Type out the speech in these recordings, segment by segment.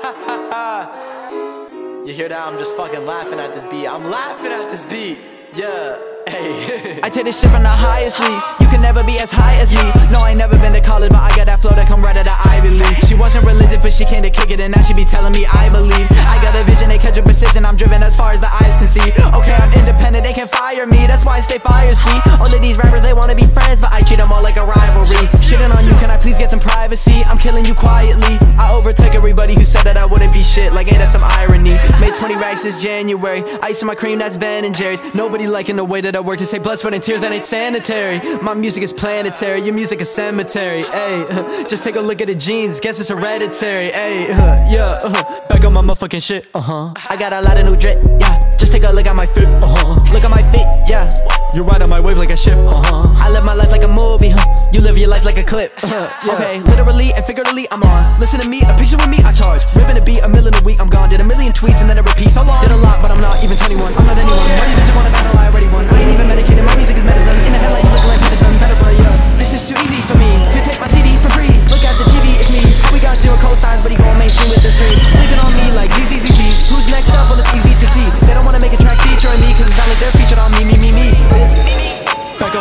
You hear that? I'm just fucking laughing at this beat. I'm laughing at this beat. Yeah. Hey. I take this shit from the highest league. You can never be as high as me. No, I never been to college, but I got that flow that come right out of Ivy League. She wasn't religious, but she came to kick it, and now she be telling me I believe. I got a vision, they catch a precision. I'm driven as far as the eyes can see. Okay, I'm independent, they can fire me. That's why I stay fire. See, all of these rappers they wanna be friends, but I treat them all like privacy? I'm killing you quietly. I overtook everybody who said that I wouldn't be shit. Like ain't that some irony? Made 20 racks this January. Ice in my cream, that's Ben and Jerry's. Nobody liking the way that I work to say blood, sweat, and tears. That ain't sanitary. My music is planetary. Your music is cemetery. Hey, just take a look at the genes. Guess it's hereditary. Hey, yeah, uh, back on my motherfucking shit. Uh huh. I got a lot of new drip. Yeah, just take a look at my feet, Uh huh. Look at my feet. Yeah. You ride on my wave like a ship, uh-huh. I live my life like a movie, huh? You live your life like a clip, uh, yeah. Okay, literally and figuratively, I'm on. Listen to me, a picture with me, I charge. Ripping a beat, a million a week, I'm gone. Did a million tweets and then it repeats So long. Did a lot, but I'm not even 21 I'm not anyone. What do you think you want to battle, I already won. I ain't even medicated, my music is medicine. In the headlight, you look like medicine. Better play, yeah This is too easy for me. You take my CD for free. Look at the TV, it's me. We got zero cosigns, but he going mainstream with the streets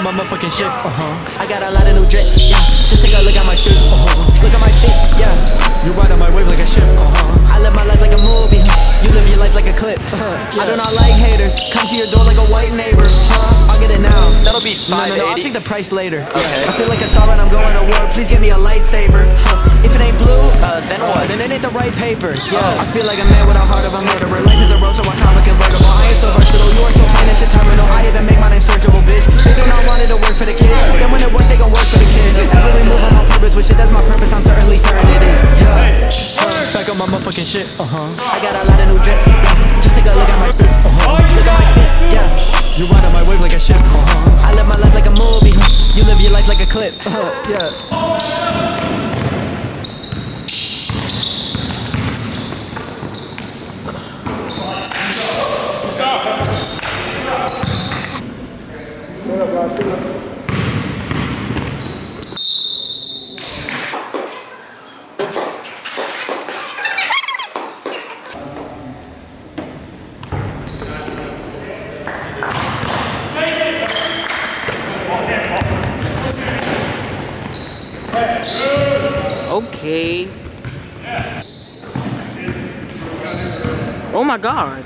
my motherfucking shit, uh-huh. I got a lot of new drip, yeah. Just take a look at my feet, uh-huh. Look at my feet, yeah. You ride on my wave like a ship, uh-huh. I live my life like a movie. You live your life like a clip, uh-huh. Yeah. I do not like haters. Come to your door like a white neighbor, huh? I'll get it now. That'll be fine. No, no, no, I'll take the price later. Okay. I feel like a star when I'm going to war. Please give me a lightsaber, huh? If it ain't blue, uh, then what? Then it ain't the right paper, yeah. Oh. I feel like a man with a heart of a murderer. Life is a road, so I climb a convertible. I ain't so versatile, you are so plain, that shit terminal. I had to make my name searchable, bitch Back on my motherfucking shit, uh-huh. I got a lot of new drip, yeah Just take a look at my feet, uh-huh. Look at my feet, yeah. You ride on my wave like a ship, uh-huh. I live my life like a movie, huh. You live your life like a clip, uh-huh, yeah Okay. Oh my god.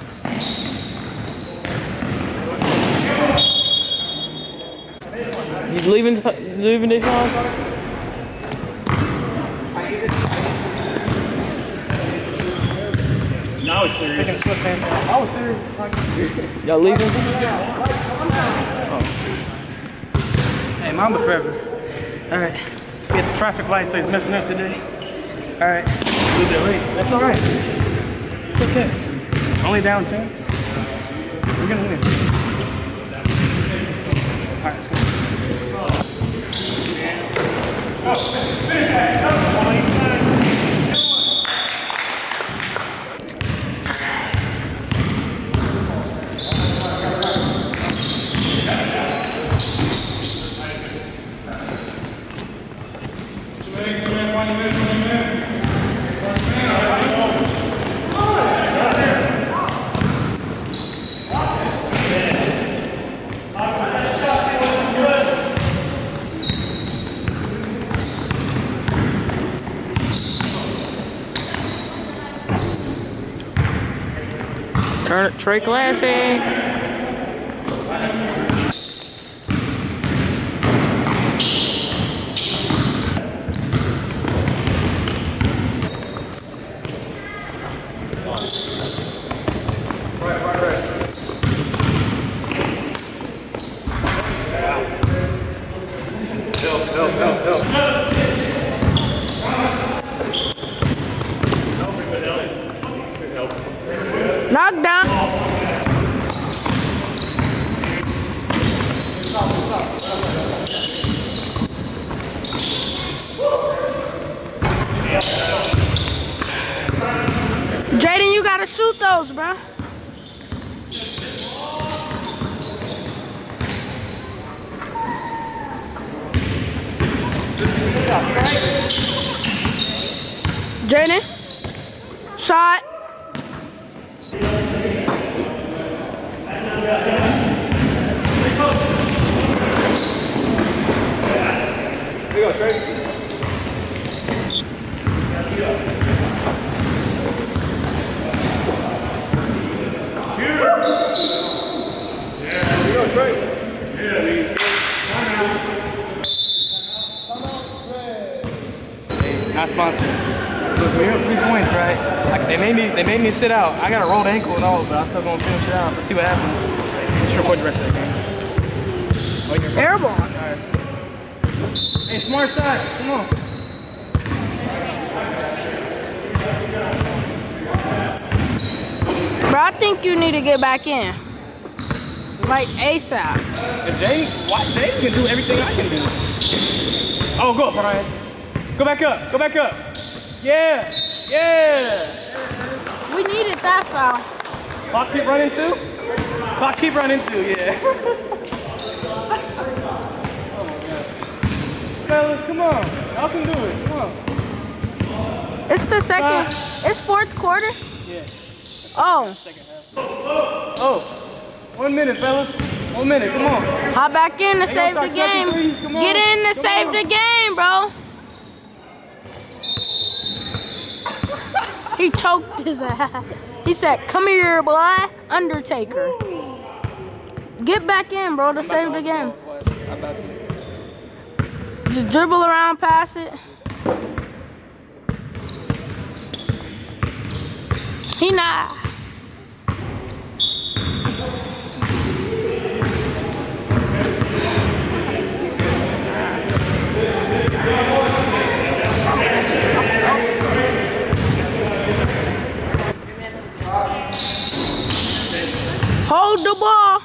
He's leaving leaving this on? Now it's serious. Taking sweatpants off. Oh, I was serious. Y'all leaving? Oh. Hey, mama forever. Alright. We had the traffic lights that's messing up today. Alright. A little bit late. That's alright. It's okay. Only down 10. We're gonna win. Alright, let's go. Turn it Trey Classic. to shoot those, bro. Draining. Shot. You go, Trey. They made me, they made me sit out. I got a rolled ankle and all, but I'm still gonna finish it out. Let's see what happens. Let's record the rest of the game. Oh, you're Airball. Alright. Hey, smart shot. Come on. Bro, I think you need to get back in. Like ASAP. If Jay, why Jay can do everything I can do. Oh, go, Brian. Go back up. Go back up. Yeah. Yeah. We needed that foul. Clock keep running too? Clock keep running too, yeah. Fellas, come on. Y'all can do it. Come on. It's the second. Ah. It's fourth quarter. Yeah. Oh, Second. Oh. One minute, fellas. One minute. Come on. hop back in to save the gonna start chucking game. Get in to come save on. the game, bro. He choked his ass. He said, "Come here, boy, Undertaker. Get back in, bro, to save the game. Just dribble around, pass it. He not. Hold the ball.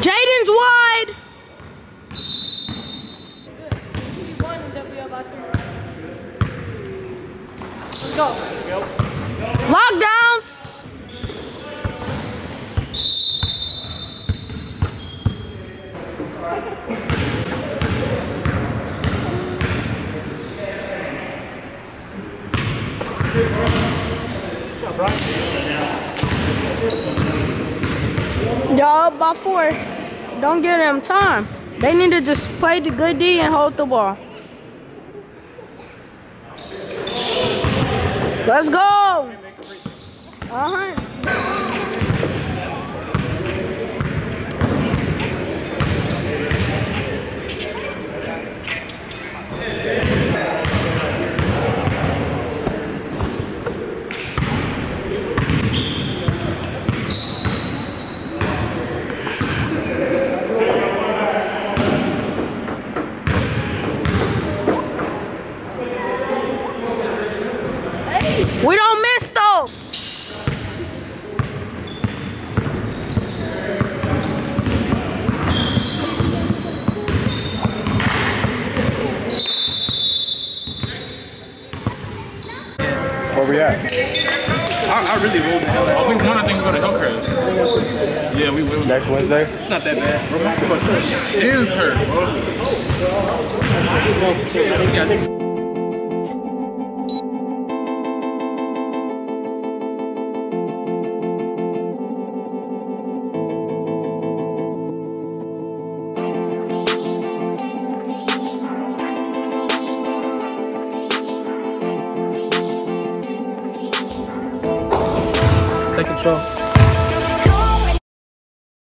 Jaden's wide. Let's go. Lockdowns. Y'all by four. Don't give them time. They need to just play the good D and hold the ball. Let's go. Uh-huh. We Where we at? I, I really rolled the hell out. Oh, we won. I think we go to Hillcrest. Yeah, we will. Next Wednesday? It's not that bad. Bro, my fucking shins hurt, bro.